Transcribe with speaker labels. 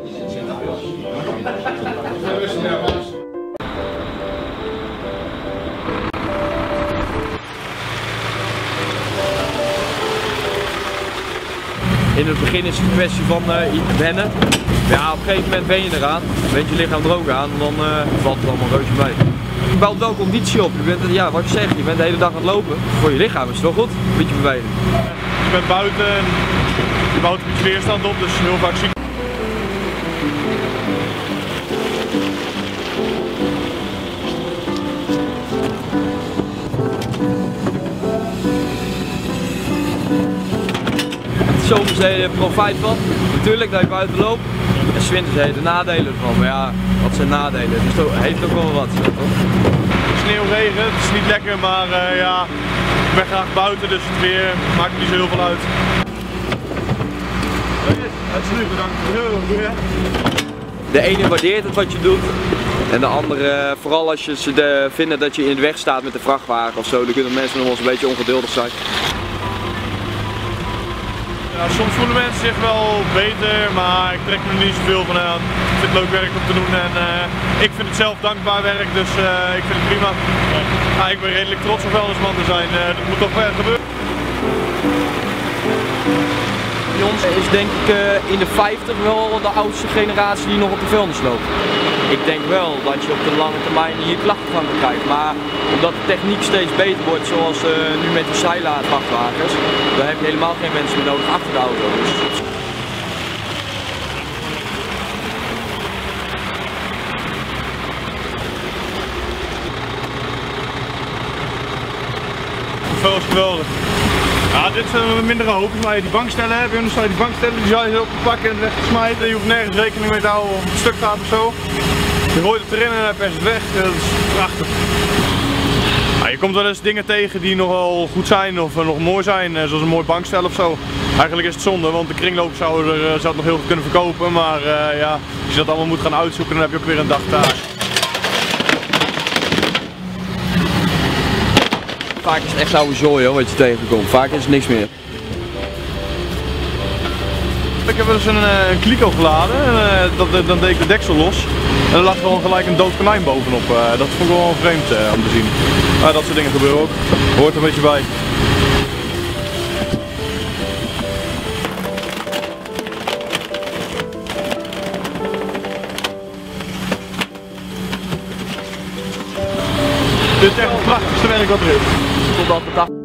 Speaker 1: In het begin is het een kwestie van uh, wennen. Ja, op een gegeven moment ben je eraan. Bent je lichaam er ook aan, dan uh, valt het allemaal reuze mee. Je bouwt wel conditie op. Je bent, ja, wat je zegt, je bent de hele dag aan het lopen. Voor je lichaam is het wel goed, een beetje beweging.
Speaker 2: Je bent buiten en je bouwt een beetje weerstand op, dus heel vaak ziek.
Speaker 1: Zomers je profijt van. Natuurlijk dat je buiten loopt. En zwinters heb je de nadelen ervan. Maar ja, wat zijn nadelen? Dus dat heeft ook wel wat. Toch?
Speaker 2: Sneeuw, regen, het is niet lekker, maar uh, ja, ik ben graag buiten, dus het weer maakt niet zo heel veel uit. Uitsluit, bedankt.
Speaker 1: De ene waardeert het wat je doet. En de andere, vooral als je ze de, vinden dat je in de weg staat met de vrachtwagen of zo, dan kunnen mensen nog wel eens een beetje ongeduldig zijn.
Speaker 2: Ja, soms voelen mensen zich wel beter, maar ik trek me er niet zoveel van aan. Ik vind het leuk werk om te doen en uh, ik vind het zelf dankbaar werk, dus uh, ik vind het prima. Ja, ik ben redelijk trots op vuilnisman te zijn, uh, dat moet toch wel gebeuren.
Speaker 1: Bij ons is denk ik in de 50 wel de oudste generatie die nog op de vuilnis loopt. Ik denk wel dat je op de lange termijn hier klachten van krijgt, maar omdat de techniek steeds beter wordt, zoals uh, nu met die Sila-vrachtwagens, dan heb je helemaal geen mensen meer nodig achter de auto. Dus...
Speaker 2: Is geweldig. Ja, dit zijn een mindere hoopjes, maar je die bankstellen hebt, dan zou je die bankstellen, die zou je zo pakken en weg te smijten. Je hoeft nergens rekening mee te houden of het stuk gaat of zo. Je gooit het erin en dan pers het weg. Dat is prachtig. je komt wel eens dingen tegen die nogal goed zijn of nog mooi zijn, eh, zoals een mooi bankstel of zo. Eigenlijk is het zonde, want de kringloop zou, er, eh, zou het nog heel goed kunnen verkopen, maar ja, als je dat allemaal moet gaan uitzoeken, dan heb je ook weer een dag taak.
Speaker 1: Vaak is het echt oude zooi wat je tegenkomt. Vaak is het niks meer.
Speaker 2: Ik heb wel een, uh, een kliko geladen en uh, dat, dan deed ik de deksel los. En er lag gewoon gelijk een dood konijn bovenop. Uh, dat vond ik wel vreemd om te zien. Maar dat soort dingen gebeuren ook. Hoort een beetje bij. Dit is echt het prachtigste werk wat er is.
Speaker 1: Totdat de dag